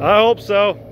I hope so.